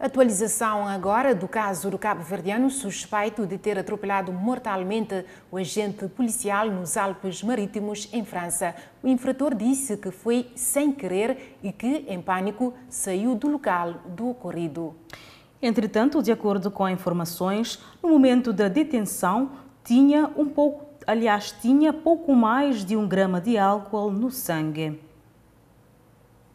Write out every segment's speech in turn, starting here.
Atualização agora do caso do cabo-verdiano suspeito de ter atropelado mortalmente o agente policial nos Alpes Marítimos, em França. O infrator disse que foi sem querer e que, em pânico, saiu do local do ocorrido. Entretanto, de acordo com informações, no momento da detenção, tinha um pouco, aliás, tinha pouco mais de um grama de álcool no sangue.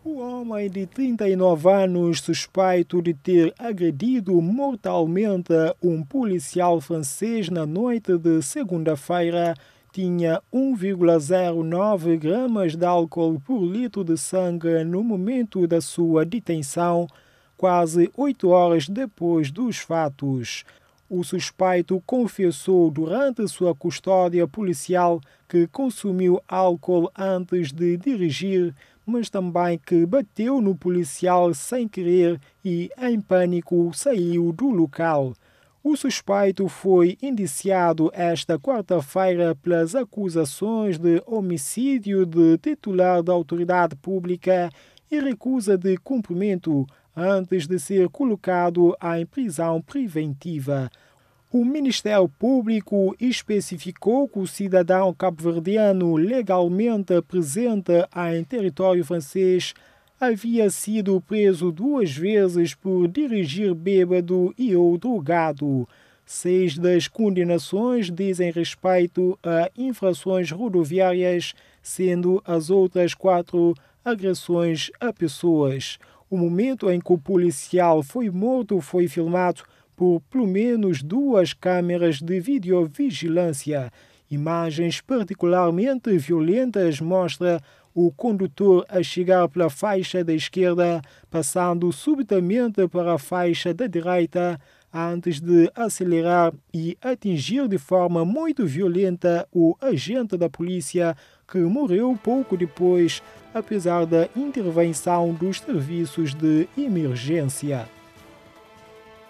O homem de 39 anos, suspeito de ter agredido mortalmente um policial francês na noite de segunda-feira, tinha 1,09 gramas de álcool por litro de sangue no momento da sua detenção, quase oito horas depois dos fatos. O suspeito confessou durante sua custódia policial que consumiu álcool antes de dirigir mas também que bateu no policial sem querer e, em pânico, saiu do local. O suspeito foi indiciado esta quarta-feira pelas acusações de homicídio de titular da autoridade pública e recusa de cumprimento antes de ser colocado em prisão preventiva. O Ministério Público especificou que o cidadão cabo-verdiano legalmente presente em território francês havia sido preso duas vezes por dirigir bêbado e ou drogado. Seis das condenações dizem respeito a infrações rodoviárias, sendo as outras quatro agressões a pessoas. O momento em que o policial foi morto foi filmado por pelo menos duas câmeras de videovigilância. Imagens particularmente violentas mostram o condutor a chegar pela faixa da esquerda, passando subitamente para a faixa da direita antes de acelerar e atingir de forma muito violenta o agente da polícia que morreu pouco depois, apesar da intervenção dos serviços de emergência.